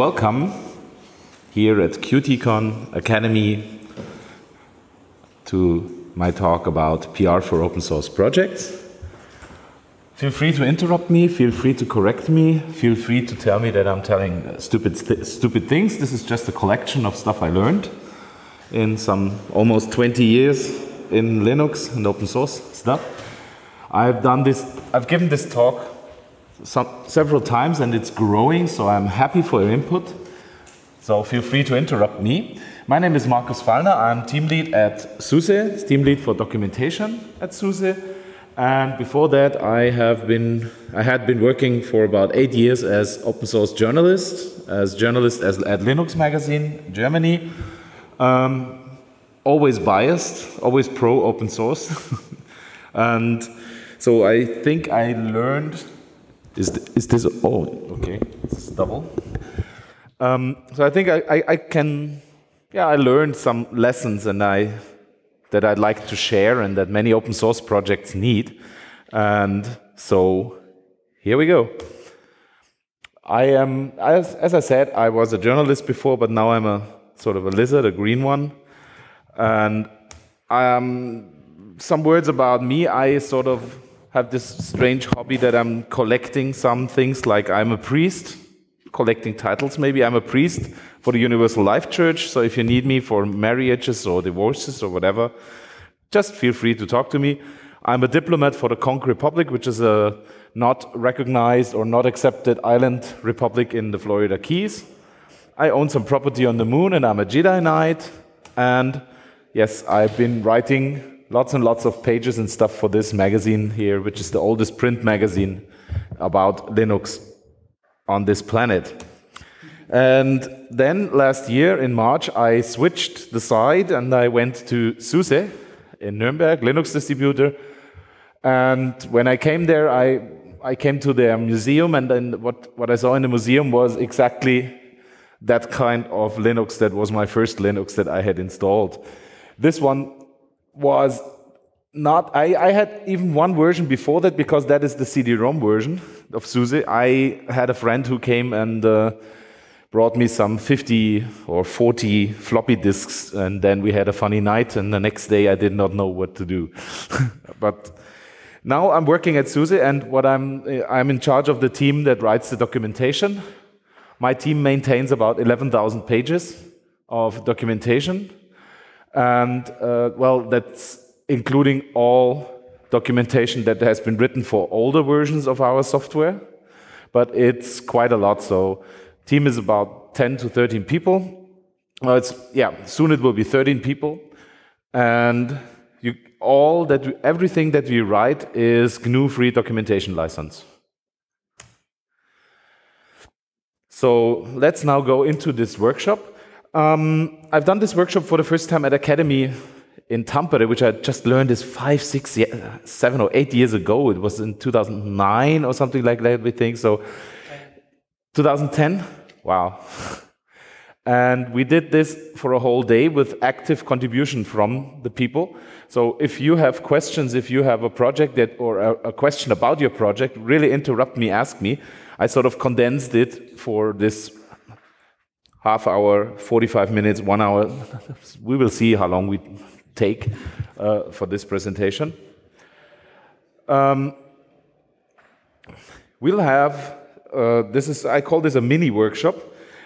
Welcome here at QTCon Akademy to my talk about PR for open source projects. Feel free to interrupt me, feel free to correct me, feel free to tell me that I'm telling uh, stupid, stupid things. This is just a collection of stuff I learned in some almost 20 years in Linux and open source stuff. I've done this, I've given this talk some, several times and it's growing, so I'm happy for your input. So feel free to interrupt me. My name is Markus Feilner. I'm team lead at SUSE, team lead for documentation at SUSE. And before that, I have been, I had been working for about eight years as open source journalist, as journalist as, at Linux Magazine, Germany. Um, always biased, always pro open source. and so I think I learned is, th is this, oh, okay, this is double. Um, so I think I, I, I, can, yeah, I learned some lessons and I, that I'd like to share and that many open source projects need. And so here we go. I am, as, as I said, I was a journalist before, but now I'm a sort of a lizard, a green one. And um, some words about me, I sort of have this strange hobby that I'm collecting some things like I'm a priest, collecting titles maybe. I'm a priest for the Universal Life Church, so if you need me for marriages or divorces or whatever, just feel free to talk to me. I'm a diplomat for the Conch Republic, which is a not recognized or not accepted island republic in the Florida Keys. I own some property on the moon and I'm a Jedi Knight. And yes, I've been writing lots and lots of pages and stuff for this magazine here, which is the oldest print magazine about Linux on this planet. And then last year in March, I switched the side and I went to SUSE in Nuremberg, Linux distributor. And when I came there, I, I came to their museum, and then what, what I saw in the museum was exactly that kind of Linux that was my first Linux that I had installed. This one was not, I, I had even one version before that because that is the CD-ROM version of SUSE. I had a friend who came and uh, brought me some 50 or 40 floppy disks, and then we had a funny night, and the next day I did not know what to do. but now I'm working at SUSE, and what I'm, I'm in charge of the team that writes the documentation. My team maintains about 11,000 pages of documentation and uh, well, that's including all documentation that has been written for older versions of our software, but it's quite a lot. So team is about 10 to 13 people. Well, it's, yeah, soon it will be 13 people. And you, all that, everything that we write is GNU-free documentation license. So let's now go into this workshop. Um, I've done this workshop for the first time at Akademy in Tampere, which I just learned is five, six, seven or eight years ago. It was in 2009 or something like that, we think. So 2010? Wow. And we did this for a whole day with active contribution from the people. So if you have questions, if you have a project that, or a, a question about your project, really interrupt me, ask me. I sort of condensed it for this half hour, 45 minutes, one hour. we will see how long we take uh, for this presentation. Um, we'll have, uh, this is, I call this a mini workshop.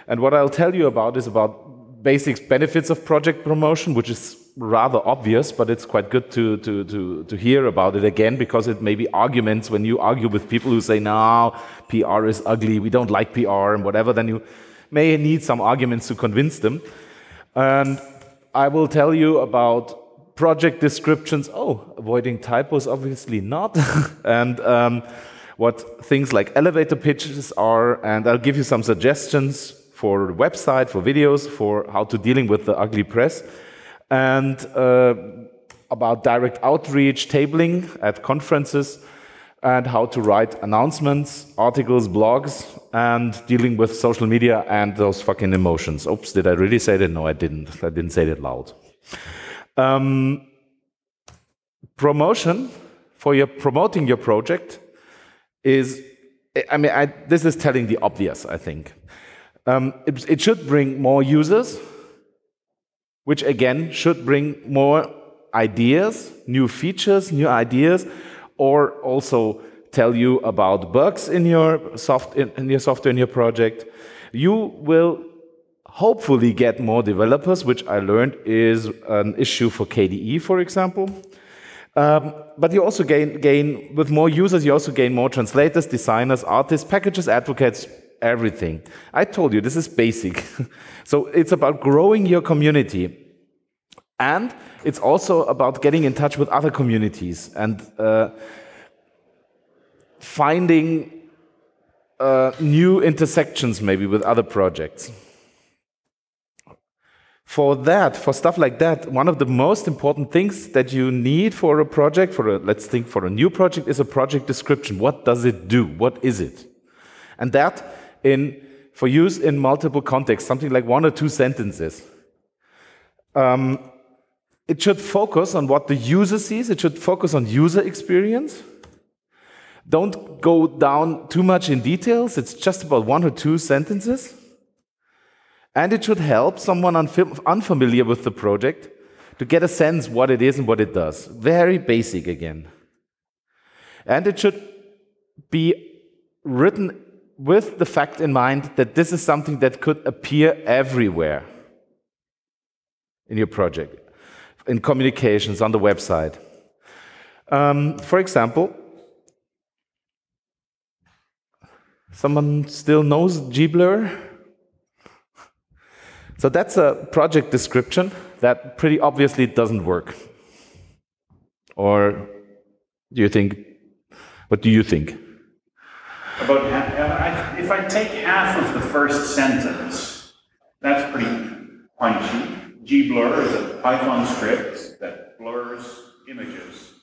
And what I'll tell you about is about basic benefits of project promotion, which is rather obvious, but it's quite good to, to, to, to hear about it again because it may be arguments when you argue with people who say, no, PR is ugly, we don't like PR and whatever, then you may need some arguments to convince them. And I will tell you about project descriptions. Oh, avoiding typos, obviously not. and um, what things like elevator pitches are. And I'll give you some suggestions for website, for videos, for how to dealing with the ugly press. And uh, about direct outreach, tabling at conferences, and how to write announcements, articles, blogs, and dealing with social media and those fucking emotions. Oops, did I really say that? No, I didn't. I didn't say that loud. Um, promotion for your promoting your project is, I mean, I, this is telling the obvious, I think. Um, it, it should bring more users, which again should bring more ideas, new features, new ideas, or also tell you about bugs in your, soft, in, your software, in your project. You will hopefully get more developers, which I learned is an issue for KDE, for example. Um, but you also gain, gain, with more users, you also gain more translators, designers, artists, packages, advocates, everything. I told you, this is basic. so it's about growing your community. And it's also about getting in touch with other communities and uh, finding uh, new intersections maybe with other projects. For that, for stuff like that, one of the most important things that you need for a project, for a, let's think for a new project, is a project description. What does it do? What is it? And that in, for use in multiple contexts, something like one or two sentences. Um, it should focus on what the user sees. It should focus on user experience. Don't go down too much in details. It's just about one or two sentences. And it should help someone unfamiliar with the project to get a sense what it is and what it does. Very basic again. And it should be written with the fact in mind that this is something that could appear everywhere in your project, in communications, on the website. Um, for example, someone still knows gblur? So that's a project description that pretty obviously doesn't work. Or do you think, what do you think? About if I take half of the first sentence, that's pretty punchy. Gblur is a Python script that blurs images.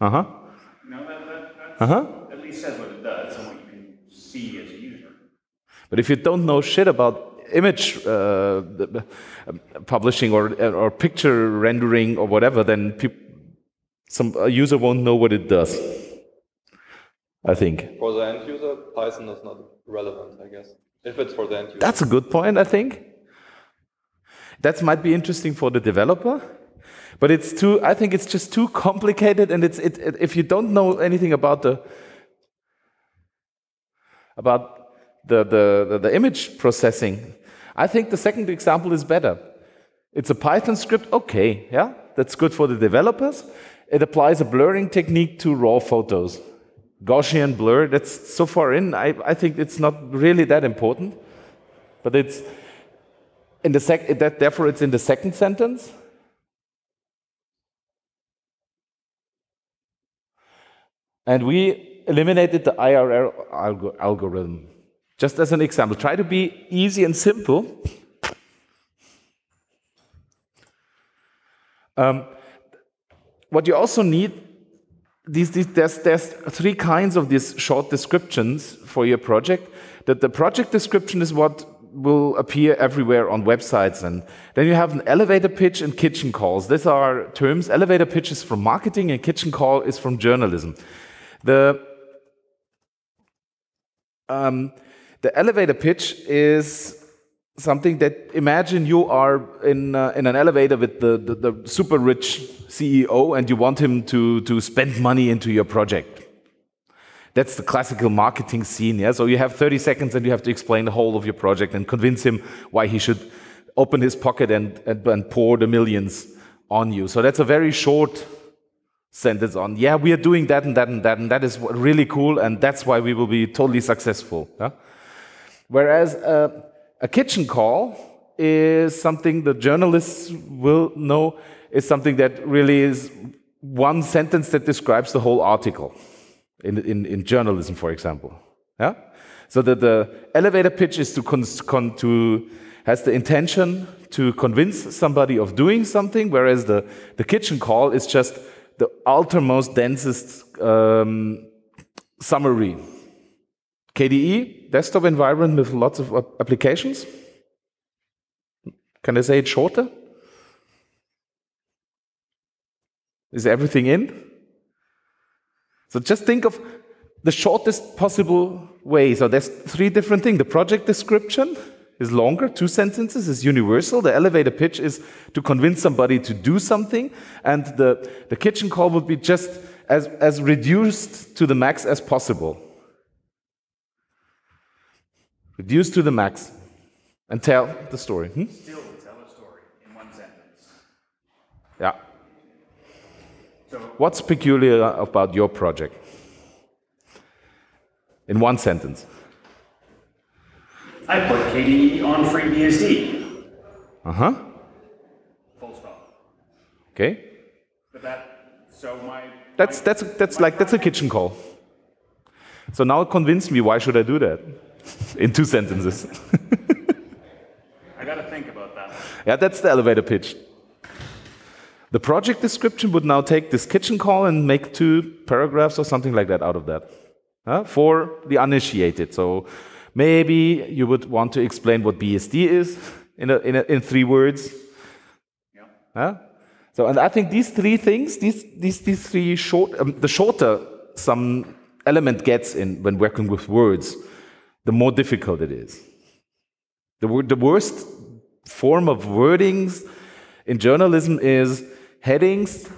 Uh huh. No, that, that uh-huh. at least says what it does and what you can see as a user. But if you don't know shit about image uh, publishing or, or picture rendering or whatever, then some a user won't know what it does. I think. For the end user, Python is not relevant, I guess. If it's for the end user. That's a good point, I think. That might be interesting for the developer, but it's too. I think it's just too complicated, and it's it, it, if you don't know anything about the about the, the, the, the image processing, I think the second example is better. It's a Python script, okay, yeah, that's good for the developers. It applies a blurring technique to raw photos. Gaussian blur, that's so far in, I, I think it's not really that important. But it's in the sec that therefore it's in the second sentence. And we eliminated the IRL alg algorithm. Just as an example, try to be easy and simple. Um, what you also need, these, these, there's, there's three kinds of these short descriptions for your project. That the project description is what will appear everywhere on websites. And then you have an elevator pitch and kitchen calls. These are terms. Elevator pitch is from marketing and kitchen call is from journalism. The um, the elevator pitch is something that imagine you are in, uh, in an elevator with the, the, the, super rich CEO and you want him to, to spend money into your project. That's the classical marketing scene. Yeah? So you have 30 seconds and you have to explain the whole of your project and convince him why he should open his pocket and, and, and pour the millions on you. So that's a very short sentence on, yeah, we are doing that and that and that, and that is really cool, and that's why we will be totally successful. Yeah? Whereas uh, a kitchen call is something the journalists will know is something that really is one sentence that describes the whole article in, in, in journalism, for example. Yeah? So that the elevator pitch is to, to has the intention to convince somebody of doing something, whereas the, the kitchen call is just the outermost, densest um, summary KDE, desktop environment with lots of applications. Can I say it shorter? Is everything in? So just think of the shortest possible way. So there's three different things. The project description, is longer, two sentences is universal. The elevator pitch is to convince somebody to do something, and the, the kitchen call would be just as, as reduced to the max as possible. Reduce to the max and tell the story. Hmm? Still tell a story in one sentence. Yeah. So What's peculiar about your project? In one sentence. I put KDE on FreeBSD. Uh huh. Full stop. Okay. But that, so my. That's, that's, that's like, that's a kitchen call. So now convince me, why should I do that? In two sentences. I gotta think about that. yeah, that's the elevator pitch. The project description would now take this kitchen call and make two paragraphs or something like that out of that huh, for the uninitiated. So maybe you would want to explain what BSD is in, a, in, a, in three words. Yeah. Huh? So, and I think these three things, these, these, these three short, um, the shorter some element gets in when working with words, the more difficult it is. The, the worst form of wordings in journalism is headings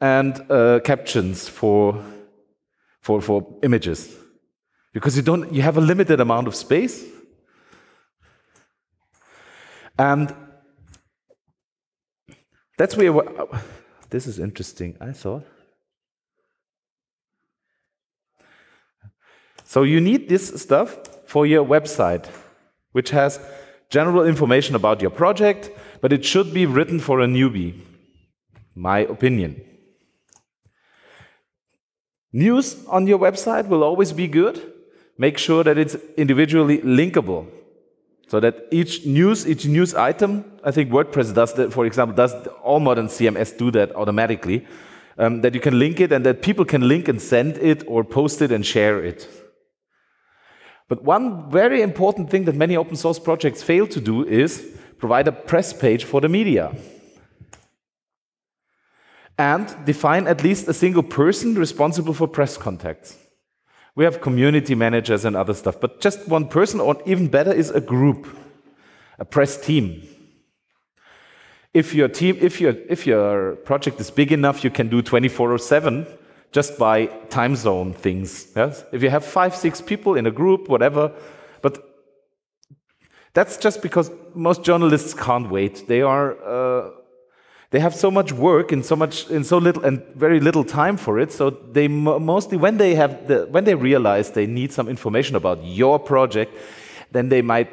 and uh, captions for, for, for images. Because you, don't, you have a limited amount of space. And that's where. This is interesting, I thought. So you need this stuff for your website, which has general information about your project, but it should be written for a newbie. My opinion. News on your website will always be good. Make sure that it's individually linkable. So that each news, each news item, I think WordPress does that, for example, does all modern CMS do that automatically. Um, that you can link it and that people can link and send it or post it and share it. But one very important thing that many open source projects fail to do is provide a press page for the media. And define at least a single person responsible for press contacts. We have community managers and other stuff, but just one person, or even better, is a group, a press team. If your team, if your if your project is big enough, you can do 24/7 just by time zone things. Yes? If you have five, six people in a group, whatever, but that's just because most journalists can't wait. They are. Uh, they have so much work and so much in so little and very little time for it so they mo- mostly when they have the, when they realize they need some information about your project then they might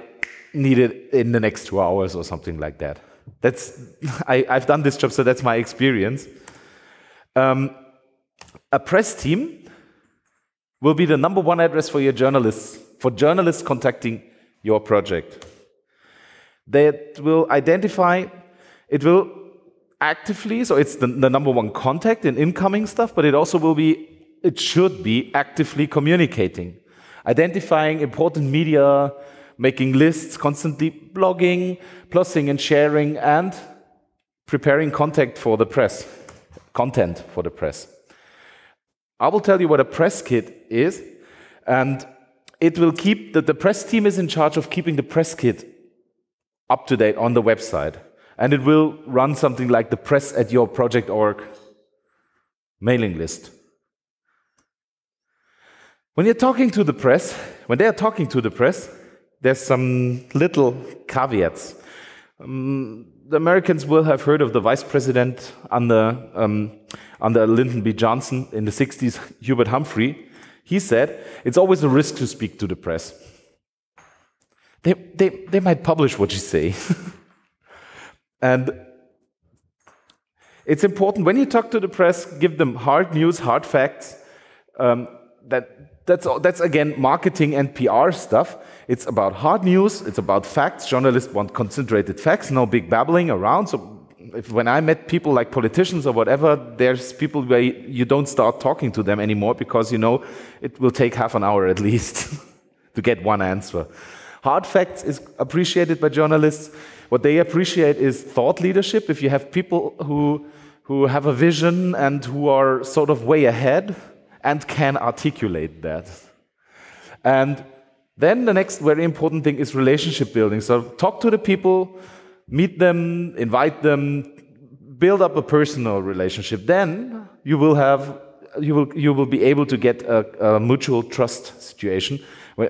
need it in the next two hours or something like that. That's I, i've done this job so that's my experience. Um, a press team will be the number one address for your journalists for journalists contacting your project. That will identify it will actively, so it's the, the number one contact in incoming stuff, but it also will be, it should be actively communicating, identifying important media, making lists, constantly blogging, plussing and sharing, and preparing contact for the press, content for the press. I will tell you what a press kit is, and it will keep that the press team is in charge of keeping the press kit up to date on the website and it will run something like the press at your project.org mailing list. When you're talking to the press, when they are talking to the press, there's some little caveats. Um, the Americans will have heard of the vice president under, um, under Lyndon B. Johnson in the 60s, Hubert Humphrey. He said, It's always a risk to speak to the press. They, they, they might publish what you say. And it's important when you talk to the press, give them hard news, hard facts. Um, that, that's, that's again marketing and PR stuff. It's about hard news, it's about facts. Journalists want concentrated facts, no big babbling around. So if, when I met people like politicians or whatever, there's people where you don't start talking to them anymore because you know it will take half an hour at least to get one answer. Hard facts is appreciated by journalists. What they appreciate is thought leadership. If you have people who, who have a vision and who are sort of way ahead and can articulate that. And Then the next very important thing is relationship building. So talk to the people, meet them, invite them, build up a personal relationship. Then you will have you will you will be able to get a, a mutual trust situation.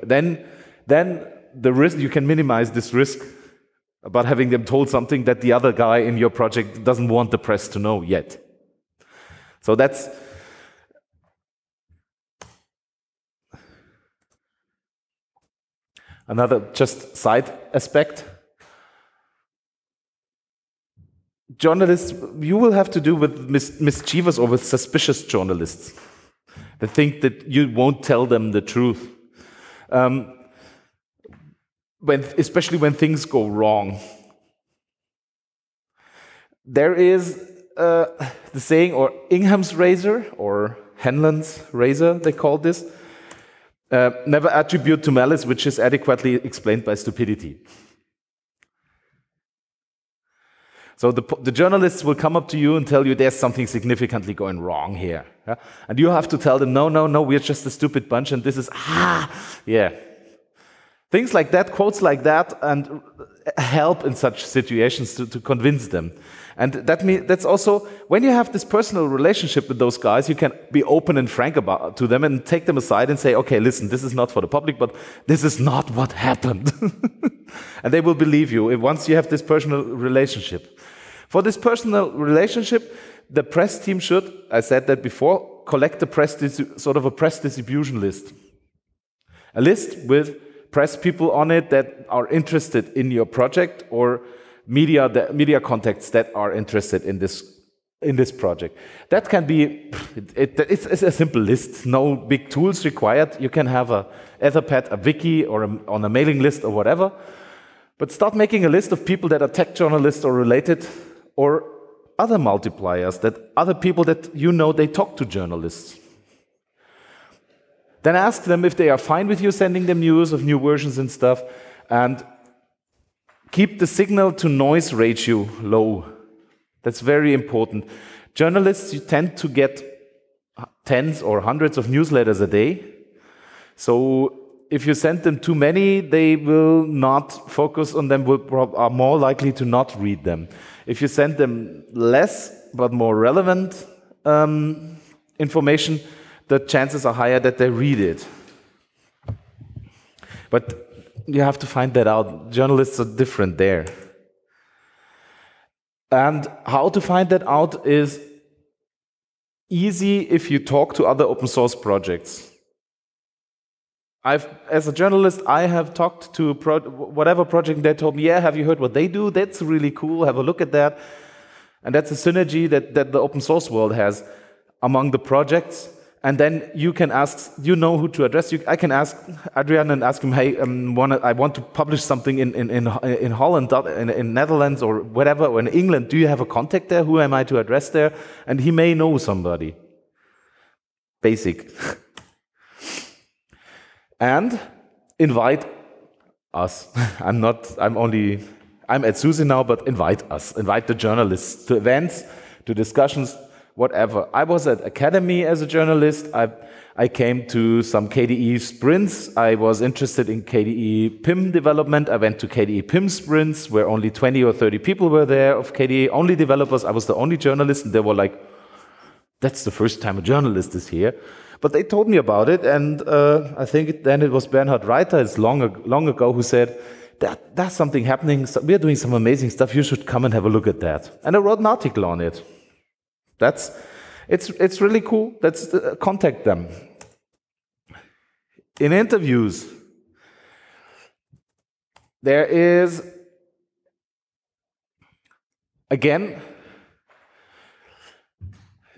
Then then the risk you can minimize this risk about having them told something that the other guy in your project doesn't want the press to know yet. So that's another just side aspect. Journalists, you will have to do with mis mischievous or with suspicious journalists. They think that you won't tell them the truth. Um, when, especially when things go wrong. There is uh, the saying, or Ingham's razor, or Hanlon's razor, they call this. Uh, never attribute to malice which is adequately explained by stupidity. So the, the, journalists will come up to you and tell you there's something significantly going wrong here. Yeah? And you have to tell them, no, no, no, we're just a stupid bunch and this is, ah, yeah. Things like that, quotes like that, and help in such situations to, to convince them. And that mean, that's also when you have this personal relationship with those guys, you can be open and frank about to them and take them aside and say, "Okay, listen, this is not for the public, but this is not what happened," and they will believe you once you have this personal relationship. For this personal relationship, the press team should, I said that before, collect a press sort of a press distribution list, a list with press people on it that are interested in your project or media, the, media contacts that are interested in this in this project. That can be, it, it, it's, it's, a simple list, no big tools required. You can have a Etherpad, a wiki, or a, on a mailing list or whatever. But start making a list of people that are tech journalists or related, or other multipliers, that other people that you know they talk to journalists. Then ask them if they are fine with you sending them news of new versions and stuff, and keep the signal to noise ratio low. That's very important. Journalists, you tend to get tens or hundreds of newsletters a day. So if you send them too many, they will not focus on them, will, are more likely to not read them. If you send them less but more relevant um, information, the chances are higher that they read it. But you have to find that out. Journalists are different there. And how to find that out is easy if you talk to other open source projects. I've, as a journalist, I have talked to pro whatever project they told me, yeah, have you heard what they do? That's really cool. Have a look at that. And that's a synergy that, that the open source world has among the projects and then you can ask, you know who to address. You, I can ask Adrian and ask him, hey, um, wanna, I want to publish something in, in, in, in Holland, in, in Netherlands, or whatever, or in England. Do you have a contact there? Who am I to address there? And he may know somebody. Basic. and invite us. I'm not, I'm only, I'm at SUSE now, but invite us. Invite the journalists to events, to discussions, whatever. I was at Akademy as a journalist. I, I came to some KDE sprints. I was interested in KDE PIM development. I went to KDE PIM sprints where only 20 or 30 people were there of KDE, only developers. I was the only journalist, and they were like, that's the first time a journalist is here. But they told me about it, and uh, I think then it was Bernhard Reiter, it's long, long ago, who said, that, that's something happening. We're doing some amazing stuff. You should come and have a look at that. And I wrote an article on it. That's it's it's really cool. Let's uh, contact them. In interviews, there is again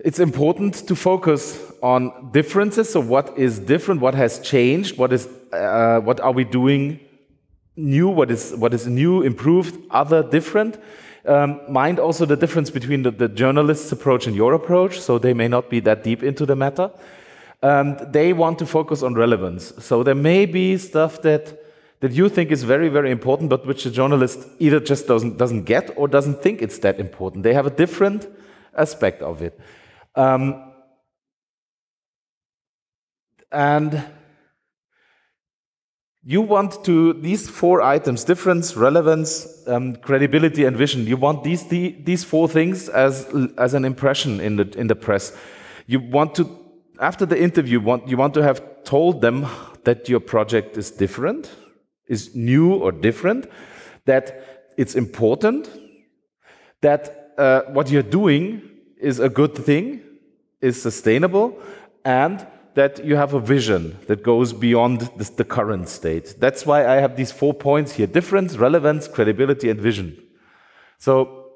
it's important to focus on differences. So what is different? What has changed? What is uh, what are we doing new? What is what is new improved other different um, mind also the difference between the, the, journalist's approach and your approach, so they may not be that deep into the matter. And they want to focus on relevance. So there may be stuff that that you think is very, very important, but which the journalist either just doesn't doesn't get or doesn't think it's that important. They have a different aspect of it. Um, and you want to these four items difference relevance um, credibility and vision you want these the, these four things as as an impression in the in the press. You want to after the interview want you want to have told them that your project is different is new or different that it's important that uh, what you're doing is a good thing is sustainable and that you have a vision that goes beyond the, the current state. That's why I have these four points here difference, relevance, credibility, and vision. So,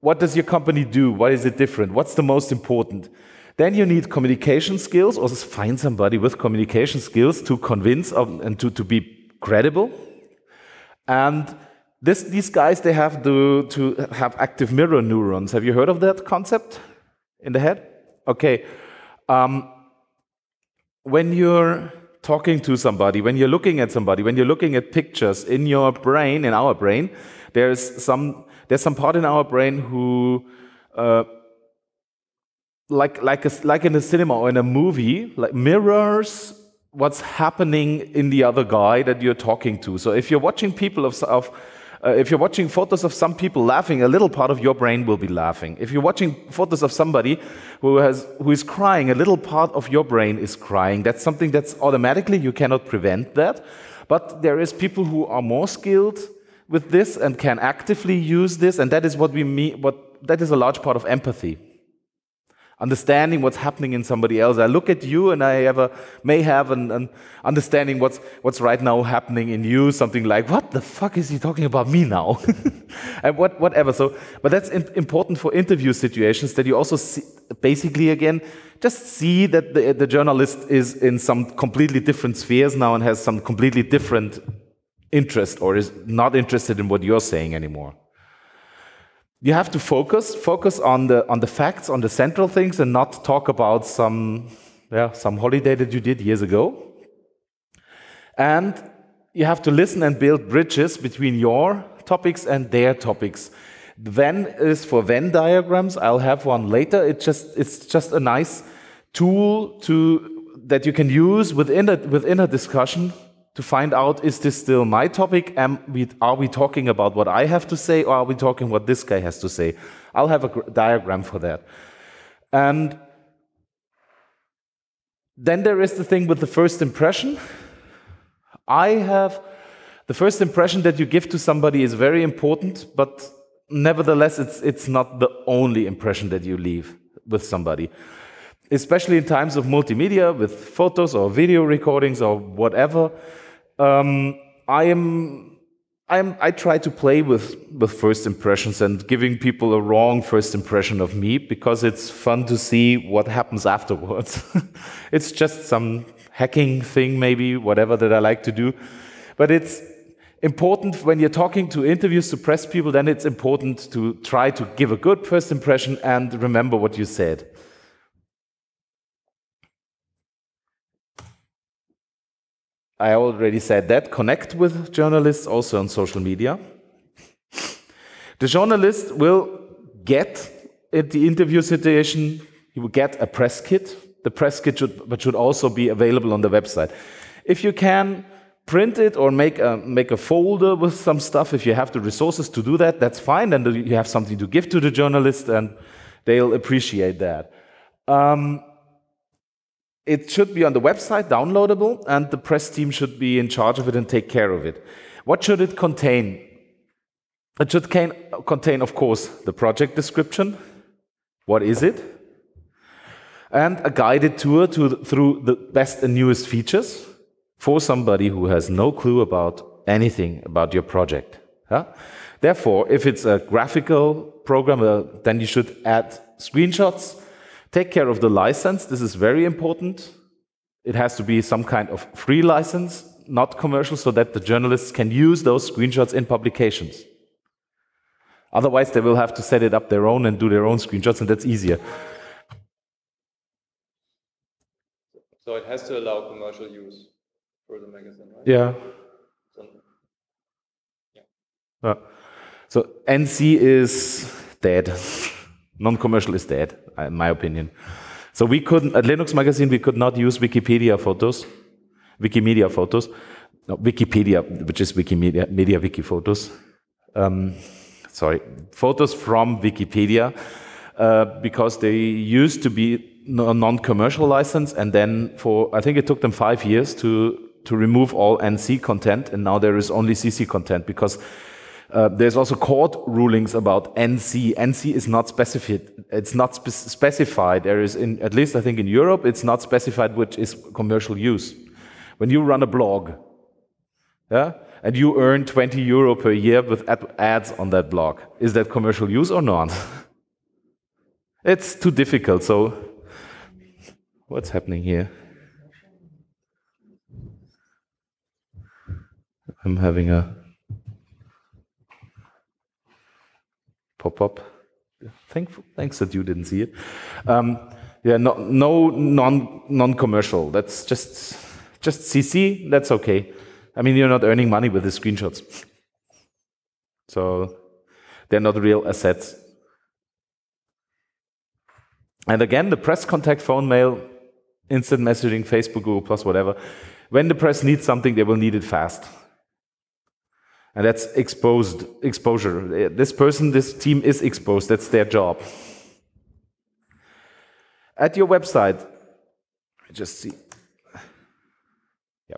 what does your company do? Why is it different? What's the most important? Then you need communication skills, or find somebody with communication skills to convince and to, to be credible. And this, these guys, they have to, to have active mirror neurons. Have you heard of that concept in the head? Okay. Um, when you're talking to somebody, when you're looking at somebody, when you're looking at pictures in your brain, in our brain, there's some there's some part in our brain who, uh, like like a, like in a cinema or in a movie, like mirrors what's happening in the other guy that you're talking to. So if you're watching people of, of uh, if you're watching photos of some people laughing, a little part of your brain will be laughing. If you're watching photos of somebody who, has, who is crying, a little part of your brain is crying. That's something that's automatically, you cannot prevent that. But there is people who are more skilled with this and can actively use this, and that is what we mean, what, that is a large part of empathy understanding what's happening in somebody else. I look at you and I have a, may have an, an, understanding what's, what's right now happening in you, something like, what the fuck is he talking about me now? and what, whatever. So, but that's important for interview situations that you also see, basically, again, just see that the, the journalist is in some completely different spheres now and has some completely different interest or is not interested in what you're saying anymore you have to focus focus on the on the facts on the central things and not talk about some yeah some holiday that you did years ago. And you have to listen and build bridges between your topics and their topics. The venn is for venn diagrams. I'll have one later. It's just it's just a nice tool to that you can use within a within a discussion to find out is this still my topic? Am we, are we talking about what I have to say, or are we talking what this guy has to say? I'll have a diagram for that. And then there is the thing with the first impression. I have the first impression that you give to somebody is very important, but nevertheless, it's, it's not the only impression that you leave with somebody. Especially in times of multimedia with photos or video recordings or whatever um, I am, I'm, I try to play with, with first impressions and giving people a wrong first impression of me because it's fun to see what happens afterwards. it's just some hacking thing, maybe, whatever that I like to do. But it's important when you're talking to interviews to press people, then it's important to try to give a good first impression and remember what you said. I already said that. Connect with journalists also on social media. The journalist will get at the interview situation, he will get a press kit. The press kit should, but should also be available on the website. If you can print it or make a, make a folder with some stuff, if you have the resources to do that, that's fine. Then you have something to give to the journalist and they'll appreciate that. Um, it should be on the website, downloadable, and the press team should be in charge of it and take care of it. What should it contain? It should contain, of course, the project description. What is it? And a guided tour to, through the best and newest features for somebody who has no clue about anything about your project. Yeah? Therefore, if it's a graphical program, uh, then you should add screenshots Take care of the license. This is very important. It has to be some kind of free license, not commercial, so that the journalists can use those screenshots in publications. Otherwise, they will have to set it up their own and do their own screenshots, and that's easier. So it has to allow commercial use for the magazine, right? Yeah. So, yeah. Uh, so NC is dead. Non-commercial is dead, in my opinion. So we couldn't, at Linux Magazine, we could not use Wikipedia photos, Wikimedia photos. no, Wikipedia, which is Wikimedia Media Wiki photos. Um, sorry, photos from Wikipedia uh, because they used to be a non-commercial license, and then for I think it took them five years to to remove all NC content, and now there is only CC content because uh, there's also court rulings about NC. NC is not specified. It's not spe specified. There is, in, at least I think in Europe, it's not specified which is commercial use. When you run a blog, yeah, and you earn 20 euro per year with ad ads on that blog, is that commercial use or not? it's too difficult. So, what's happening here? I'm having a pop up. Thank, thanks that you didn't see it. Um, yeah, no, no non non commercial. That's just just CC. That's okay. I mean, you're not earning money with the screenshots, so they're not real assets. And again, the press contact phone mail, instant messaging, Facebook, Google Plus, whatever. When the press needs something, they will need it fast and that's exposed exposure. This person, this team is exposed. That's their job. At your website, just see. Yeah.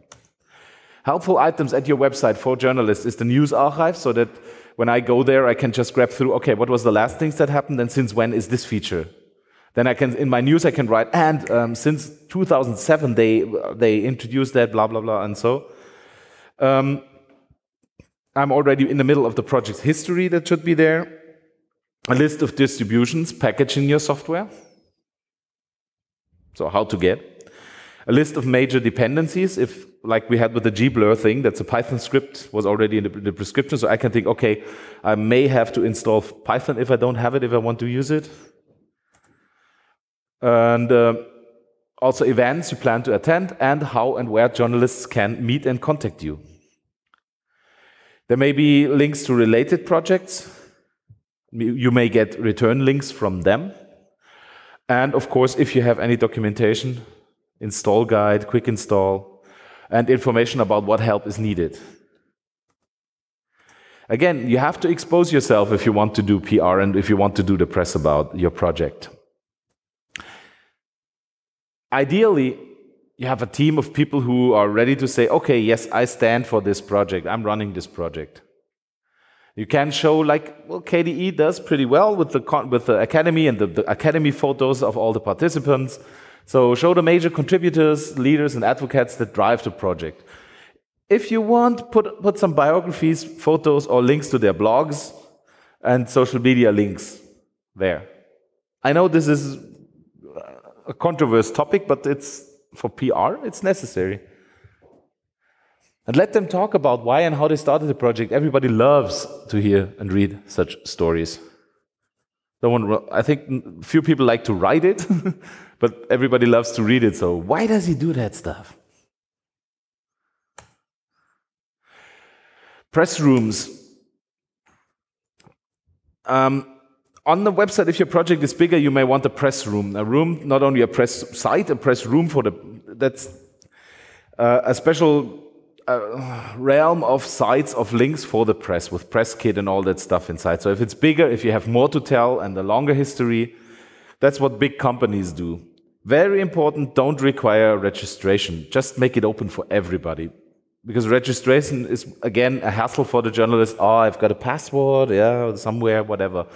Helpful items at your website for journalists is the news archive, so that when I go there, I can just grab through. Okay, what was the last things that happened, and since when is this feature? Then I can, in my news, I can write, and um, since 2007 they they introduced that, blah blah blah, and so. Um, I'm already in the middle of the project history that should be there. A list of distributions packaged in your software. So how to get. A list of major dependencies, if like we had with the gblur thing, that's a Python script, was already in the, the prescription. So I can think, okay, I may have to install Python if I don't have it, if I want to use it. And uh, also events you plan to attend and how and where journalists can meet and contact you. There may be links to related projects. You may get return links from them. And of course, if you have any documentation, install guide, quick install, and information about what help is needed. Again, you have to expose yourself if you want to do PR and if you want to do the press about your project. Ideally, you have a team of people who are ready to say, okay, yes, I stand for this project. I'm running this project. You can show like, well, KDE does pretty well with the, with the Akademy and the, the Akademy photos of all the participants. So show the major contributors, leaders, and advocates that drive the project. If you want, put, put some biographies, photos, or links to their blogs and social media links there. I know this is a controversial topic, but it's for PR, it's necessary. And let them talk about why and how they started the project. Everybody loves to hear and read such stories. No one, I think few people like to write it, but everybody loves to read it. So why does he do that stuff? Press rooms. Um, on the website, if your project is bigger, you may want a press room. A room, not only a press site, a press room for the, that's uh, a special uh, realm of sites of links for the press with press kit and all that stuff inside. So if it's bigger, if you have more to tell and a longer history, that's what big companies do. Very important, don't require registration. Just make it open for everybody. Because registration is, again, a hassle for the journalist. Oh, I've got a password, yeah, somewhere, whatever.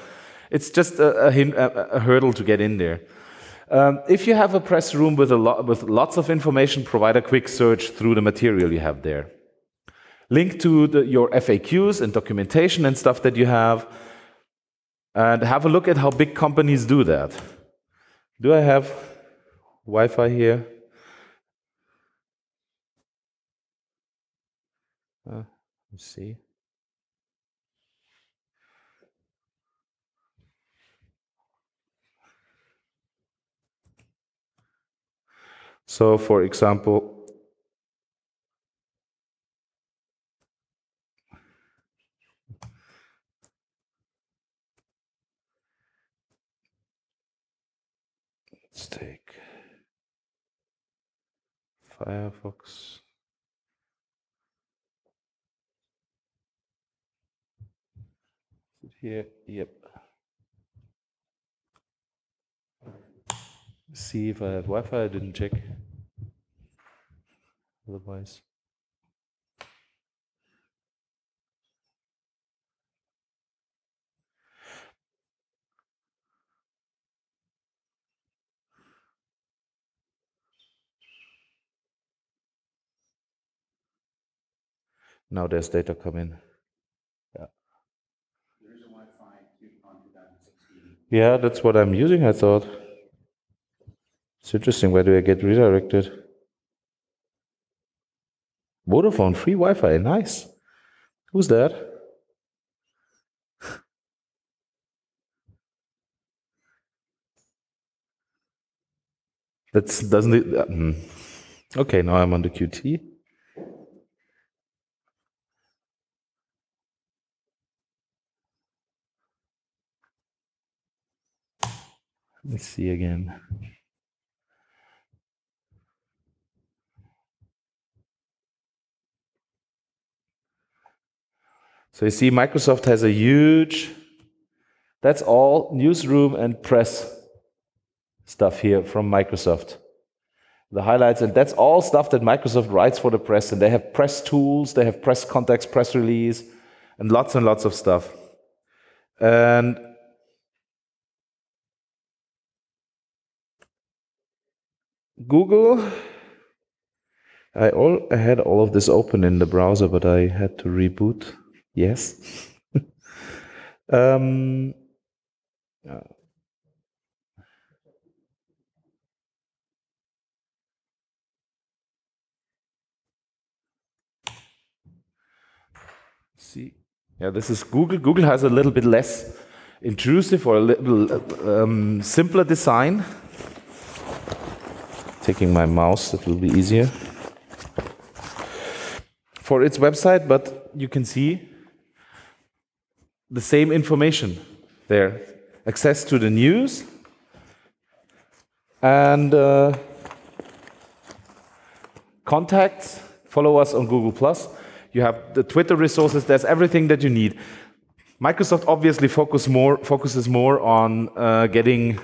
It's just a, a, a hurdle to get in there. Um, if you have a press room with, lot, with lots of information, provide a quick search through the material you have there. Link to the, your FAQs and documentation and stuff that you have. And have a look at how big companies do that. Do I have Wi Fi here? Uh, let's see. So for example, let's take Firefox. Is it here? Yep. See if I have Wi Fi, I didn't check. Otherwise. Now there's data coming. Yeah. There's a Wi-Fi 2016. Yeah, that's what I'm using, I thought. It's interesting. Where do I get redirected? Vodafone free Wi-Fi. Nice. Who's that? That's doesn't it? Uh, hmm. Okay, now I'm on the QT. Let's see again. So you see, Microsoft has a huge, that's all newsroom and press stuff here from Microsoft. The highlights, and that's all stuff that Microsoft writes for the press. And they have press tools, they have press context, press release, and lots and lots of stuff. And Google, I, all, I had all of this open in the browser, but I had to reboot. Yes. um, uh, see, yeah, this is Google. Google has a little bit less intrusive or a little um, simpler design. Taking my mouse, that will be easier. For its website, but you can see the same information there. Access to the news and uh, contacts. Follow us on Google Plus. You have the Twitter resources. There's everything that you need. Microsoft obviously focus more, focuses more on uh, getting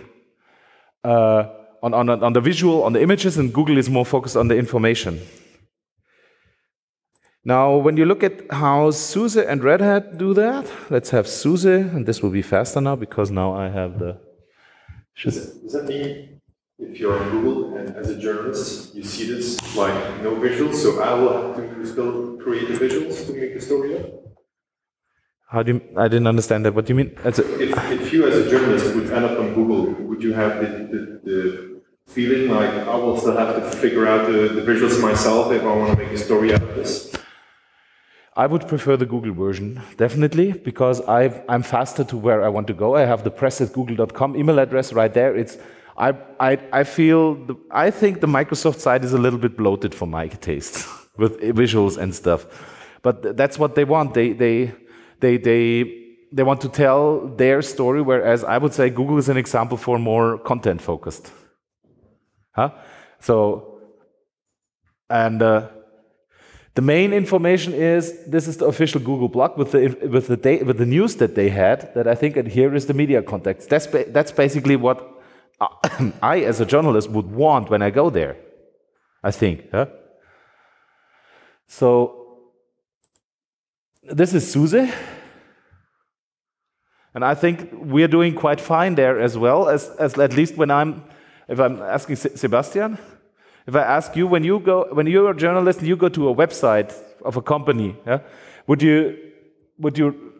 uh, on, on, on the visual, on the images, and Google is more focused on the information. Now, when you look at how SUSE and Red Hat do that, let's have SUSE, and this will be faster now because now I have the. Does, does that mean if you're on Google and as a journalist you see this like no visuals, so I will have to still create the visuals to make the story up? How do you, I didn't understand that. What do you mean? If, if you as a journalist would end up on Google, would you have the, the, the feeling like oh, I will still have to figure out the, the visuals myself if I want to make a story out of this? I would prefer the Google version, definitely, because i am faster to where I want to go. I have the press at google.com email address right there. It's, I, I, I feel, the, I think the Microsoft side is a little bit bloated for my taste with visuals and stuff. But that's what they want. They, they, they, they, they want to tell their story, whereas I would say Google is an example for more content focused. Huh? So, and, uh, the main information is this is the official Google blog with the with the day, with the news that they had. That I think, and here is the media context. That's ba that's basically what uh, I, as a journalist, would want when I go there. I think. Huh? So this is SUSE, and I think we are doing quite fine there as well. As, as at least when I'm, if I'm asking Sebastian. If I ask you, when you go, when you're a journalist and you go to a website of a company, yeah, would you, would you,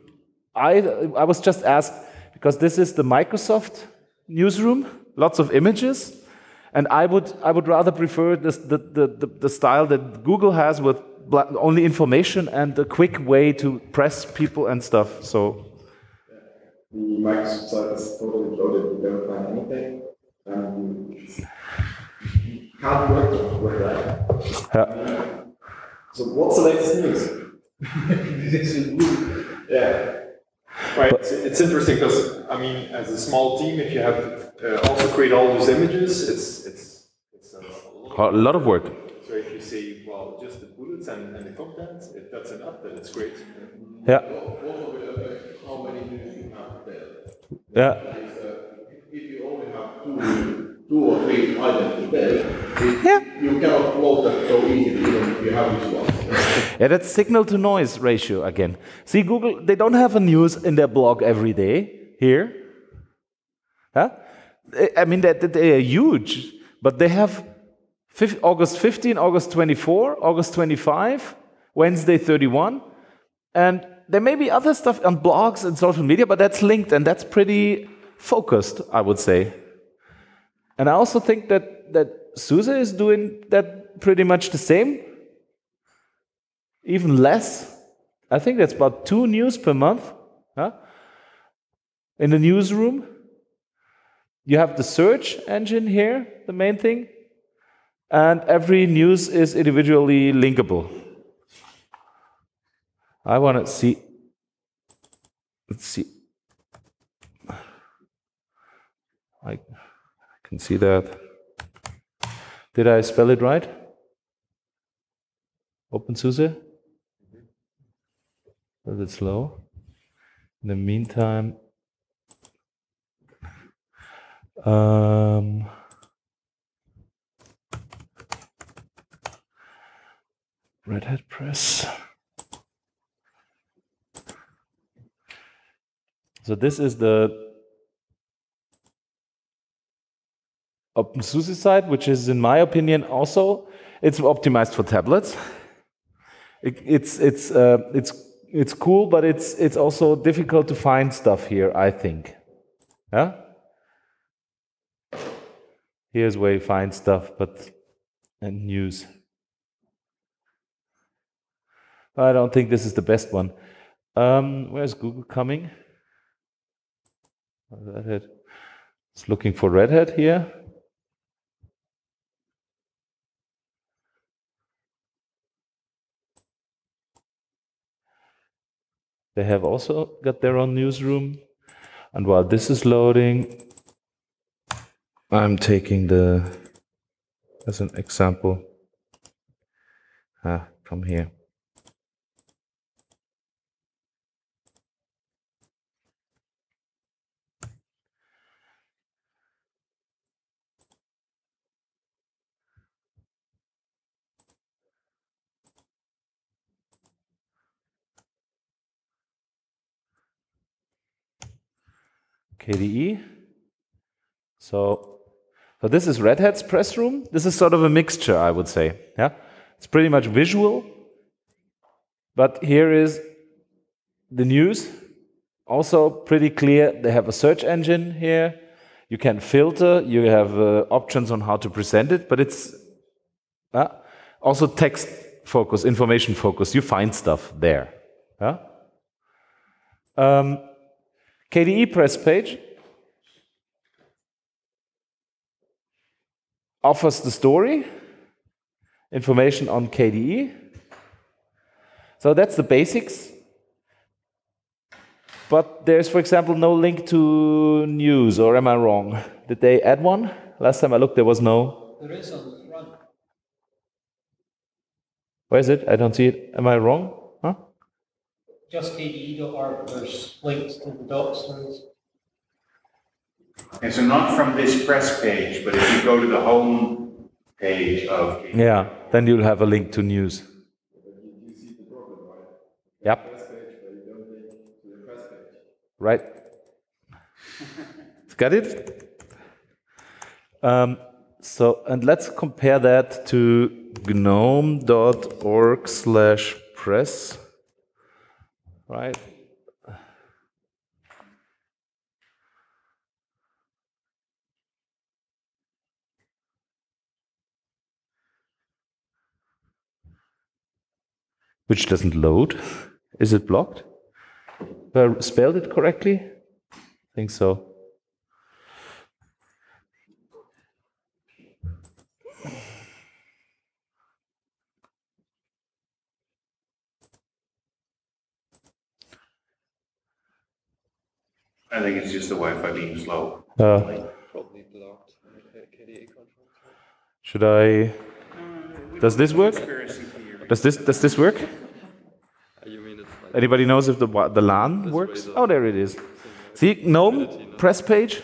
I, I was just asked, because this is the Microsoft newsroom, lots of images, and I would, I would rather prefer this, the, the, the, the style that Google has with only information and a quick way to press people and stuff. So the Microsoft site is totally loaded. You don't find anything. Um, can't work with that. Yeah. So what's the latest news? yeah. Right. It's, it's interesting because I mean, as a small team, if you have uh, also create all those images, it's it's it's a, a lot of work. So if you say, well, just the bullets and, and the content, if that's enough, then it's great. Yeah. how many do you Yeah. If you only have two, or three items to tell, Yeah. you cannot load that so easily even if you have this one. Yeah, that's signal to noise ratio again. See, Google, they don't have a news in their blog every day here. Huh? I mean, they, they are huge, but they have August 15, August 24, August 25, Wednesday 31, and there may be other stuff on blogs and social media, but that's linked and that's pretty focused, I would say. And I also think that, that SUSE is doing that pretty much the same even less. I think that's about two news per month. Huh? In the newsroom, you have the search engine here, the main thing, and every news is individually linkable. I want to see. Let's see. I can see that. Did I spell it right? OpenSUSE? A little slow. In the meantime, um, Red Hat Press. So this is the OpenSUSE side, which is, in my opinion, also it's optimized for tablets. It, it's it's uh, it's it's cool, but it's it's also difficult to find stuff here. I think. Yeah. Here's where you find stuff, but and news. I don't think this is the best one. Um, where's Google coming? Red Hat. It's looking for Red Hat here. They have also got their own newsroom. And while this is loading, I'm taking the, as an example, ah, from here. KDE. So, so this is Red Hat's press room. This is sort of a mixture, I would say. Yeah, it's pretty much visual, but here is the news. Also pretty clear. They have a search engine here. You can filter. You have uh, options on how to present it, but it's uh, also text focus, information focus. You find stuff there. Yeah. Um, KDE press page offers the story, information on KDE. So that's the basics. But there's, for example, no link to news, or am I wrong? Did they add one? Last time I looked, there was no. There is on the front. Where is it? I don't see it. Am I wrong? Huh? Just KDE.org, there's links to the docs. There's Okay, so not from this press page, but if you go to the home page of KDE, Yeah, then you'll have a link to news. Yep. Right. Got it? Um, so, and let's compare that to gnome.org slash press. Right? which doesn't load. Is it blocked? Spelled it correctly? I think so. I think it's just the Wi-Fi being slow. Uh, Probably blocked KDE control. should I? Does this work? Does this does this work? Uh, You mean it's like Anybody knows if the the LAN works? Oh, there it is. See, GNOME press page.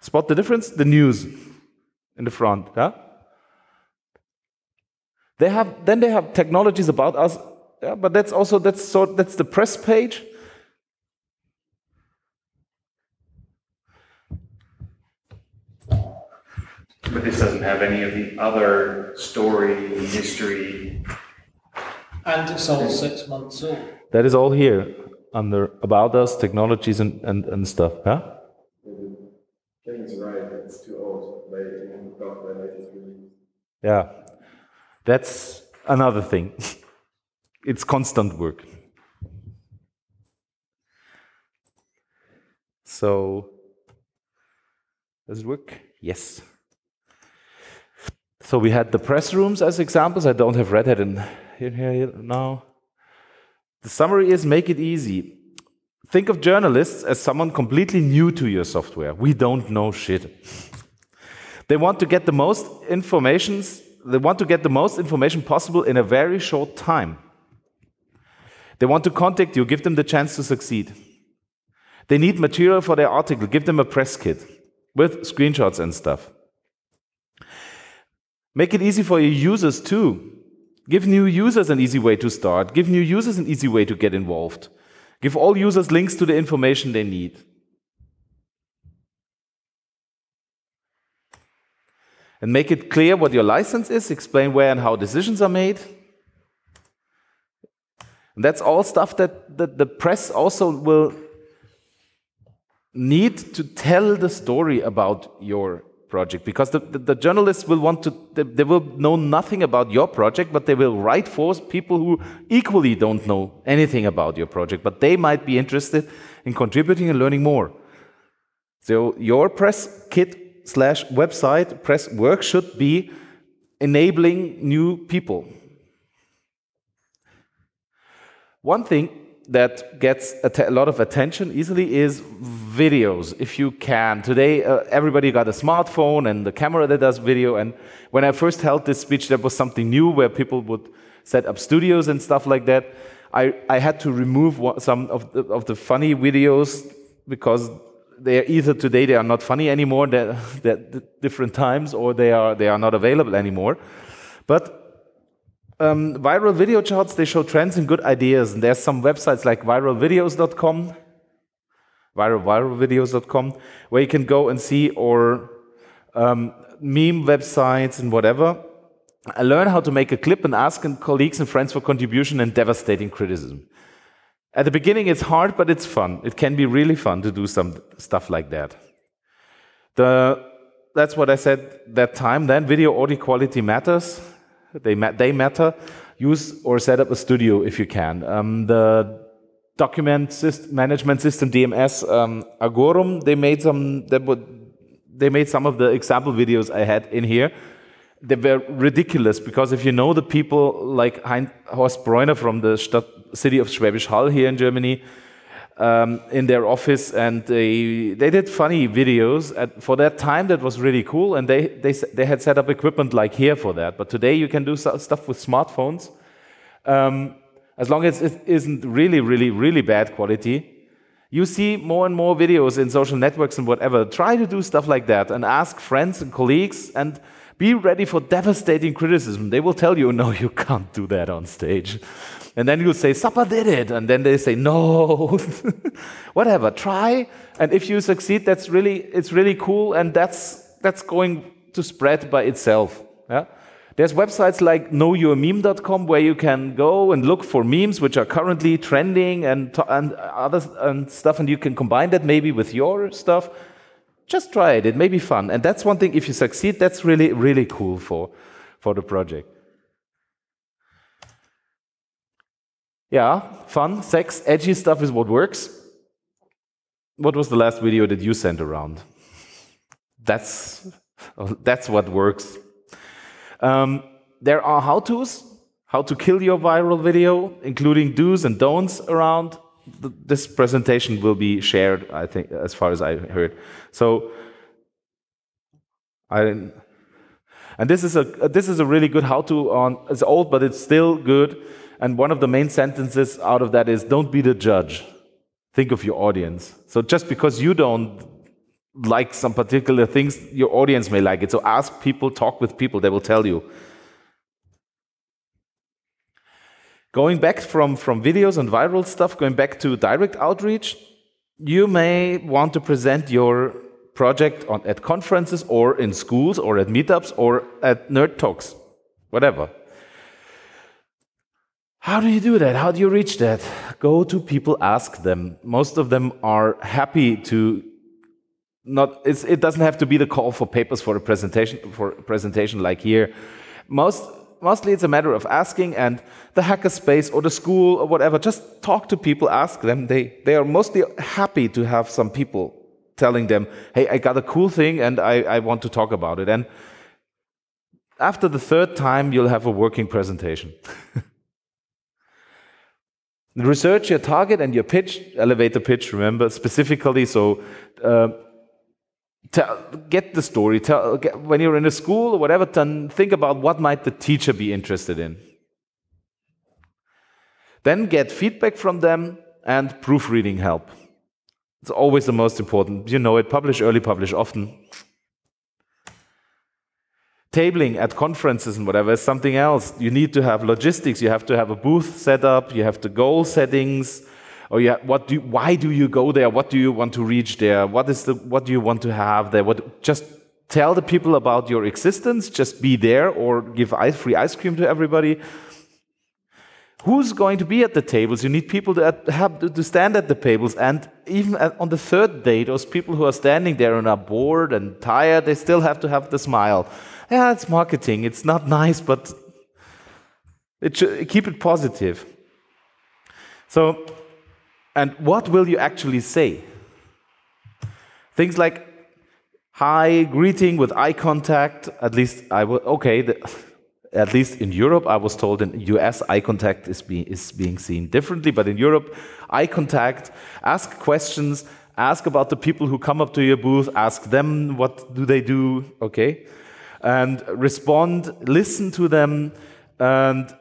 Spot the difference? The news in the front. Yeah? They have then they have technologies about us, yeah, but that's also that's sort that's the press page. But this doesn't have any of the other story, history. And it's all six months old. That is all here under about us, technologies and, and, and stuff. Yeah? Kevin's right, it's too old. They haven't got the latest release. Yeah. That's another thing. it's constant work. So, does it work? Yes. So we had the press rooms as examples. I don't have Red Hat in here, here now. The summary is make it easy. Think of journalists as someone completely new to your software. We don't know shit. They want to get the most information, they want to get the most information possible in a very short time. They want to contact you, give them the chance to succeed. They need material for their article, give them a press kit with screenshots and stuff. Make it easy for your users too. Give new users an easy way to start. Give new users an easy way to get involved. Give all users links to the information they need. And make it clear what your license is, explain where and how decisions are made. And that's all stuff that, that the press also will need to tell the story about your project because the, the, the, journalists will want to they, they, will know nothing about your project but they will write for people who equally don't know anything about your project but they might be interested in contributing and learning more. So your press kit slash website press work should be enabling new people. One thing that gets a, lot of attention easily is videos, if you can. Today, uh, everybody got a smartphone and the camera that does video. And when I first held this speech, that was something new where people would set up studios and stuff like that. I, I had to remove some of the, of the funny videos because they are either today they are not funny anymore, they're different times, or they are, they are not available anymore. But um, viral video charts, they show trends and good ideas. And there's some websites like viralvideos.com, viralviralvideos.com, where you can go and see or um, meme websites and whatever. I learn how to make a clip and ask colleagues and friends for contribution and devastating criticism. At the beginning, it's hard, but it's fun. It can be really fun to do some stuff like that. The, that's what I said that time. Then video audio quality matters. They, they matter. Use or set up a studio if you can. Um, the document syst management system DMS um, Agorum, they made some. They, they made some of the example videos I had in here. They were ridiculous because if you know the people like Hein Horst Bräuner from the Stadt, city of Schwäbisch Hall here in Germany, um, in their office, and they they did funny videos. At, for that time, that was really cool, and they they they had set up equipment like here for that. But today, you can do stuff with smartphones, um, as long as it isn't really, really, really bad quality. You see more and more videos in social networks and whatever. Try to do stuff like that and ask friends and colleagues and be ready for devastating criticism. They will tell you, no, you can't do that on stage. And then you'll say, Sapa did it. And then they say, no. Whatever, try. And if you succeed, that's really, it's really cool. And that's, that's going to spread by itself. Yeah? There's websites like knowyourmeme.com where you can go and look for memes which are currently trending and, and other and stuff, and you can combine that maybe with your stuff. Just try it; it may be fun. And that's one thing. If you succeed, that's really really cool for for the project. Yeah, fun, sex, edgy stuff is what works. What was the last video that you sent around? That's, that's what works. Um, there are how-tos, how to kill your viral video, including do's and don'ts around. This presentation will be shared, I think, as far as I heard. So, I, and this is a this is a really good how-to on. It's old, but it's still good. And one of the main sentences out of that is don't be the judge. think of your audience. So just because you don't like some particular things, your audience may like it. So ask people, talk with people, they will tell you. Going back from, from videos and viral stuff, going back to direct outreach, you may want to present your project on, at conferences or in schools or at meetups or at nerd talks, whatever. How do you do that? How do you reach that? Go to people, ask them. Most of them are happy to not, it doesn't have to be the call for papers for a presentation, for a presentation like here. Most, mostly it's a matter of asking and the hackerspace or the school or whatever, just talk to people, ask them. They, they are mostly happy to have some people telling them, hey, I got a cool thing and I, I want to talk about it. And after the third time, you'll have a working presentation. Research your target and your pitch, elevator pitch, remember, specifically. So uh, tell, get the story. Tell, get, when you're in a school or whatever, think about what might the teacher be interested in. Then get feedback from them and proofreading help. It's always the most important. You know it. Publish early, publish often. Tabling at conferences and whatever is something else. You need to have logistics. You have to have a booth set up. You have the goal settings. Or yeah, what do, why do you go there? What do you want to reach there? What is the what do you want to have there? What just tell the people about your existence. Just be there, or give ice, free ice cream to everybody. Who's going to be at the tables? You need people to have to stand at the tables, and even on the third day, those people who are standing there and are bored and tired, they still have to have the smile yeah, it's marketing. It's not nice, but it should, keep it positive. So, and what will you actually say? Things like hi, greeting with eye contact. At least I will. Okay, the, at least in Europe, I was told in US eye contact is, be, is being seen differently, but in Europe, eye contact, ask questions, ask about the people who come up to your booth, ask them what do they do, okay? and respond, listen to them, and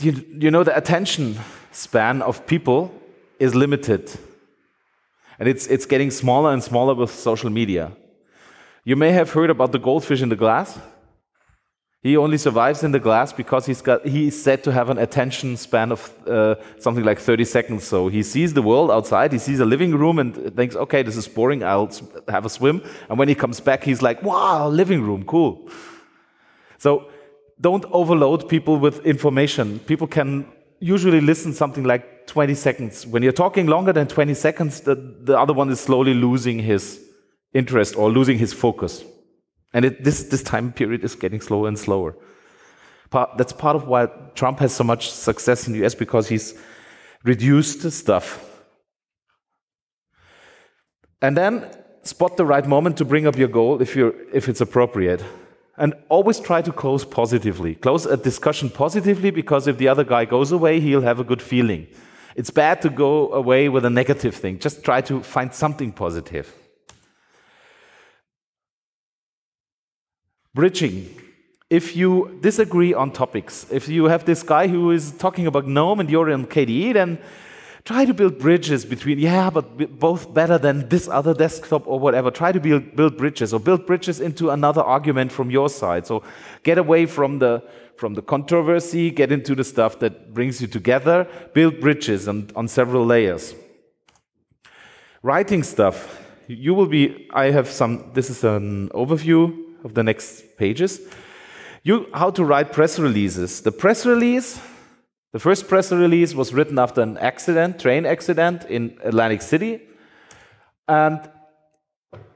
you, you know the attention span of people is limited. And it's, it's getting smaller and smaller with social media. You may have heard about the goldfish in the glass. He only survives in the glass because he's got, he's said to have an attention span of uh, something like 30 seconds. So he sees the world outside, he sees a living room and thinks, okay, this is boring, I'll have a swim. And when he comes back, he's like, wow, living room, cool. So don't overload people with information. People can usually listen something like 20 seconds. When you're talking longer than 20 seconds, the, the other one is slowly losing his interest or losing his focus. And it, this, this time period is getting slower and slower. Part, that's part of why Trump has so much success in the US because he's reduced stuff. And then spot the right moment to bring up your goal if, you're, if it's appropriate. And always try to close positively. Close a discussion positively because if the other guy goes away, he'll have a good feeling. It's bad to go away with a negative thing. Just try to find something positive. Bridging. If you disagree on topics, if you have this guy who is talking about GNOME and you're in KDE, then try to build bridges between, yeah, but both better than this other desktop or whatever. Try to build, build bridges or build bridges into another argument from your side. So get away from the, from the controversy, get into the stuff that brings you together, build bridges on, on several layers. Writing stuff. You will be, I have some, this is an overview of the next pages. You, how to write press releases. The press release, the first press release was written after an accident, train accident in Atlantic City. And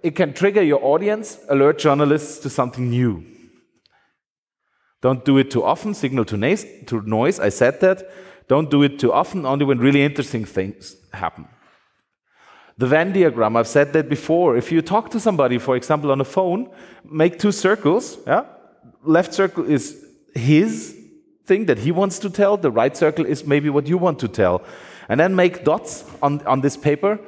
it can trigger your audience, alert journalists to something new. Don't do it too often, signal to, to noise, I said that. Don't do it too often, only when really interesting things happen. The Venn diagram, I've said that before. If you talk to somebody, for example, on a phone, make two circles. Yeah? Left circle is his thing that he wants to tell, the right circle is maybe what you want to tell. And then make dots on, on this paper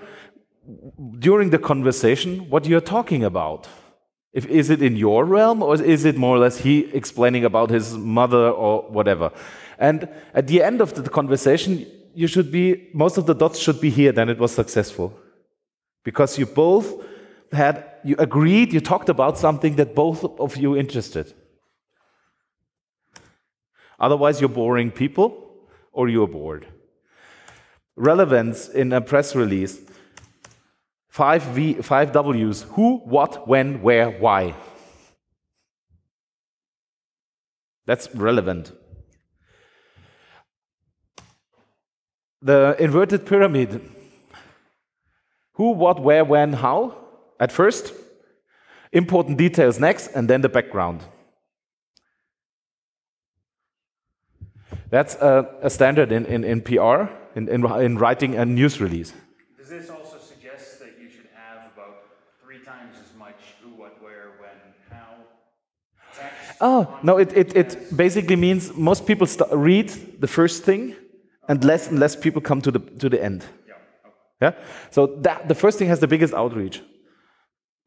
during the conversation what you're talking about. If, is it in your realm or is it more or less he explaining about his mother or whatever? And at the end of the conversation, you should be, most of the dots should be here, then it was successful. Because you both had, you agreed, you talked about something that both of you interested. Otherwise, you're boring people or you're bored. Relevance in a press release. Five, v, five W's who, what, when, where, why. That's relevant. The inverted pyramid. Who, what, where, when, how at first. Important details next, and then the background. That's a, a standard in, in, in PR, in, in, in writing a news release. Does this also suggest that you should have about three times as much who, what, where, when, how? Text, Oh, no, it, it, it basically means most people st- read the first thing and less and less people come to the, to the end. Yeah? Yeah. So that, the first thing has the biggest outreach.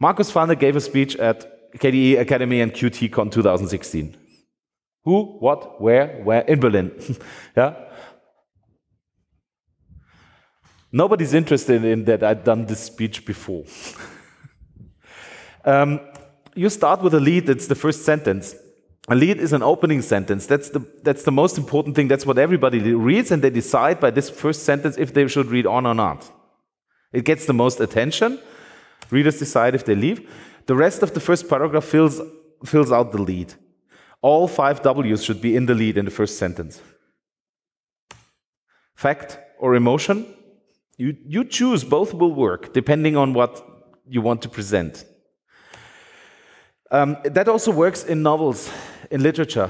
Markus Feilner gave a speech at KDE Akademy and QtCon 2016. Who, what, where, where? In Berlin. yeah? Nobody's interested in that I've done this speech before. um, you start with a lead, it's the first sentence. A lead is an opening sentence. That's the, that's the most important thing. That's what everybody reads, and they decide by this first sentence if they should read on or not. It gets the most attention. Readers decide if they leave. The rest of the first paragraph fills, fills out the lead. All five W's should be in the lead in the first sentence. Fact or emotion? You, you choose, both will work, depending on what you want to present. Um, that also works in novels, in literature.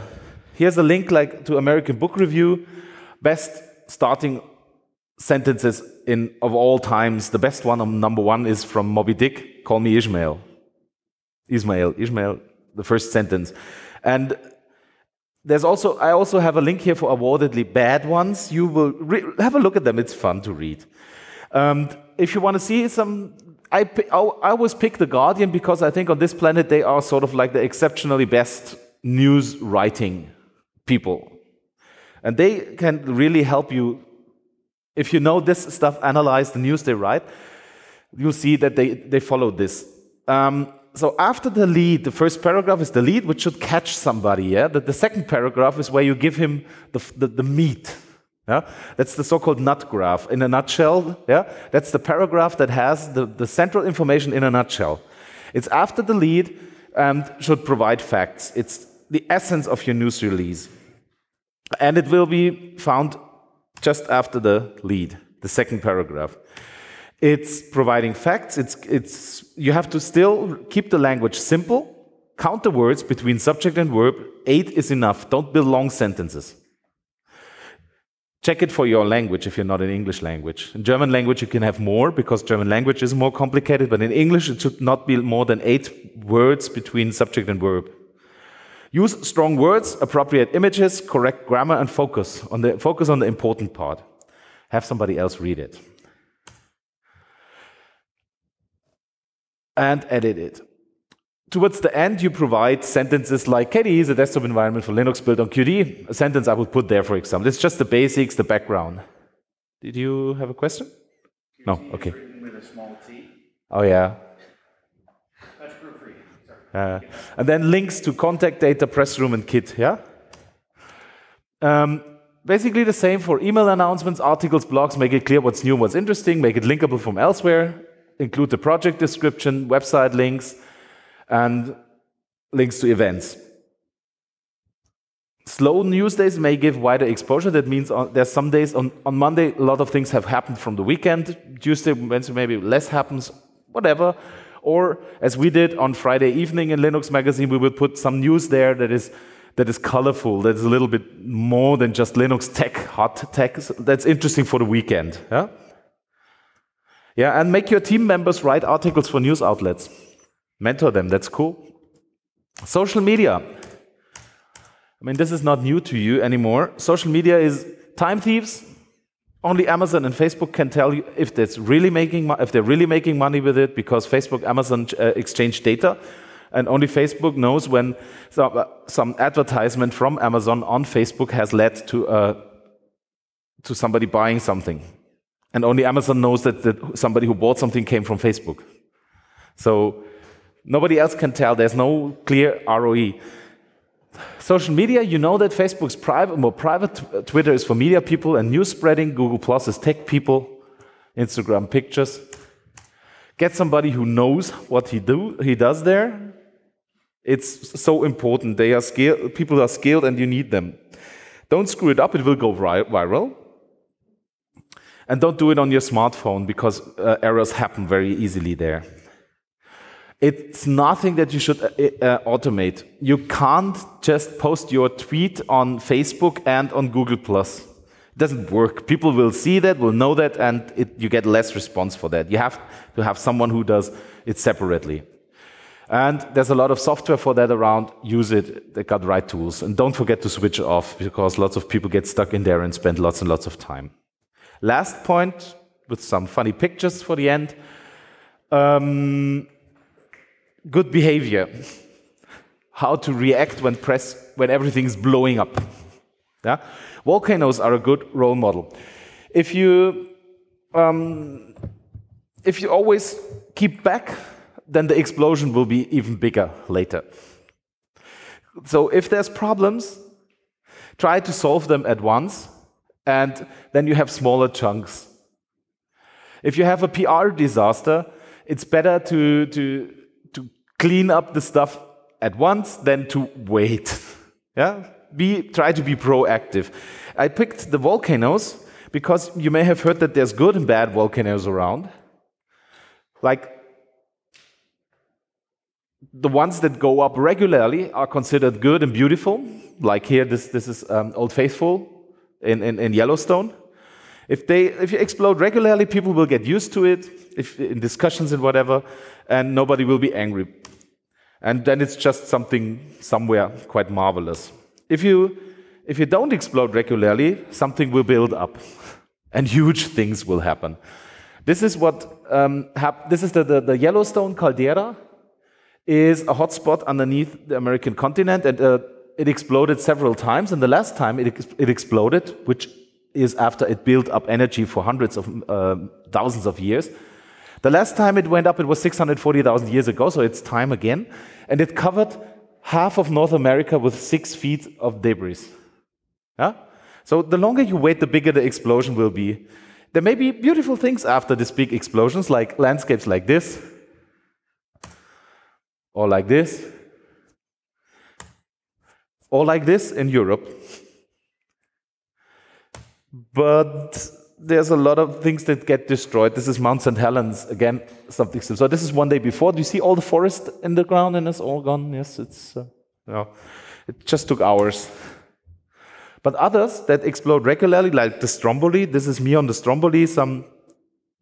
Here's a link like to American Book Review, best starting sentences in of all times. The best one, um, number one, is from Moby Dick. Call me Ishmael. Ismail, Ishmael, the first sentence. And there's also I also have a link here for awardedly bad ones. You will have a look at them. It's fun to read. Um, if you want to see some, I, I always pick the Guardian because I think on this planet they are sort of like the exceptionally best news writing people, and they can really help you. If you know this stuff, analyze the news they write, you'll see that they, they follow this. Um, so after the lead, the first paragraph is the lead, which should catch somebody. Yeah, the, the second paragraph is where you give him the, the, the meat. Yeah, that's the so-called nut graph. In a nutshell, yeah, that's the paragraph that has the, the central information in a nutshell. It's after the lead and should provide facts. It's the essence of your news release, and it will be found just after the lead, the second paragraph. It's providing facts. It's, it's, you have to still keep the language simple, count the words between subject and verb. Eight is enough. Don't build long sentences. Check it for your language if you're not in English language. In German language, you can have more because German language is more complicated, but in English, it should not be more than eight words between subject and verb. Use strong words, appropriate images, correct grammar, and focus on the, focus on the important part. Have somebody else read it. And edit it. Towards the end, you provide sentences like KDE is a desktop environment for Linux built on Qt. A sentence I would put there, for example. It's just the basics, the background. Did you have a question? Qt No, okay. written with a small t. Oh, yeah. That's proofreading. Sorry. Uh, and then links to contact data, press room, and kit, yeah? Um, basically the same for email announcements, articles, blogs, make it clear what's new, what's interesting, make it linkable from elsewhere, include the project description, website links, and links to events. Slow news days may give wider exposure. That means on, there's some days on, on Monday, a lot of things have happened from the weekend. Tuesday, Wednesday, maybe less happens, whatever. Or as we did on Friday evening in Linux Magazine, we will put some news there that is that is colorful, that is a little bit more than just Linux tech, hot tech. That's interesting for the weekend. Yeah? Yeah, and make your team members write articles for news outlets. Mentor them, that's cool. Social media. I mean, this is not new to you anymore. Social media is time thieves. Only Amazon and Facebook can tell you if that's really making if they're really making money with it because Facebook, Amazon uh, exchange data, and only Facebook knows when some, uh, some advertisement from Amazon on Facebook has led to a to somebody buying something. And only Amazon knows that, that somebody who bought something came from Facebook. So nobody else can tell. There's no clear ROE. Social media, you know that Facebook's private, more private. Uh, Twitter is for media people and news spreading. Google Plus is tech people. Instagram pictures. Get somebody who knows what he do he does there. It's so important. They are skilled. People are skilled, and you need them. Don't screw it up; it will go viral. And don't do it on your smartphone because uh, errors happen very easily there. It's nothing that you should uh, uh, automate. You can't just post your tweet on Facebook and on Google. It doesn't work. People will see that, will know that, and it, you get less response for that. You have to have someone who does it separately. And there's a lot of software for that around. Use it. They got the right tools. And don't forget to switch off because lots of people get stuck in there and spend lots and lots of time. Last point, with some funny pictures for the end. Um, good behavior. How to react when press when everything's blowing up. Yeah? Volcanoes are a good role model. If you um, if you always keep back, then the explosion will be even bigger later. So if there's problems, try to solve them at once and then you have smaller chunks. If you have a PR disaster, it's better to, to, to clean up the stuff at once than to wait. yeah? Be, try to be proactive. I picked the volcanoes because you may have heard that there's good and bad volcanoes around. Like the ones that go up regularly are considered good and beautiful. Like here, this, this is um, Old Faithful in, in, in Yellowstone. If, they, if you explode regularly, people will get used to it if, in discussions and whatever, and nobody will be angry. And then it's just something somewhere quite marvelous. If you, if you don't explode regularly, something will build up, and huge things will happen. This is what um, this is the, the, the, Yellowstone caldera is a hotspot underneath the American continent, and uh, it exploded several times, and the last time it, it exploded, which is after it built up energy for hundreds of uh, thousands of years. The last time it went up, it was 640,000 years ago, so it's time again. And it covered half of North America with six feet of debris. Yeah? So the longer you wait, the bigger the explosion will be. There may be beautiful things after these big explosions, like landscapes like this, or like this or like this in Europe. But there's a lot of things that get destroyed. This is Mount St. Helens, again, something similar. So this is one day before. Do you see all the forest in the ground and it's all gone? Yes, it's, uh, yeah. it just took hours. But others that explode regularly, like the Stromboli, this is me on the Stromboli some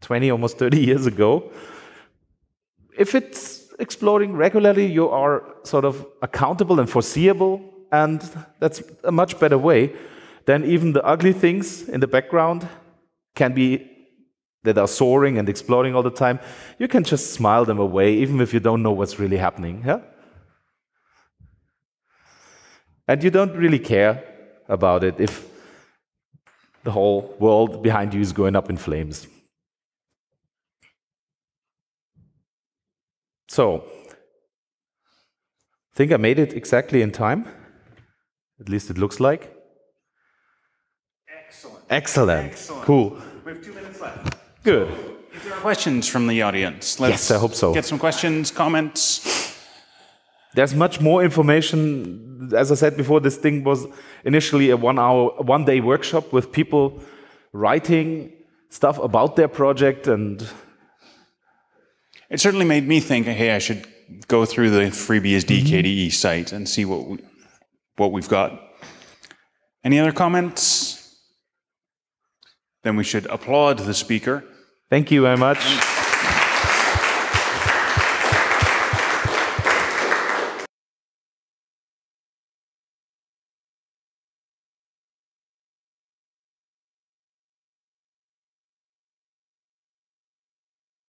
20, almost 30 years ago. If it's exploding regularly, you are sort of accountable and foreseeable and that's a much better way than even the ugly things in the background can be that are soaring and exploding all the time. You can just smile them away, even if you don't know what's really happening. Yeah? And you don't really care about it if the whole world behind you is going up in flames. So, I think I made it exactly in time. At least it looks like. Excellent. Excellent. Excellent. Cool. We have two minutes left. Good. If there are questions from the audience, let's yes, I hope so. get some questions, comments. There's much more information. As I said before, this thing was initially a one hour, one day workshop with people writing stuff about their project and. It certainly made me think, hey, I should go through the FreeBSD. KDE site and see what we, what we've got. Any other comments? Then we should applaud the speaker. Thank you very much.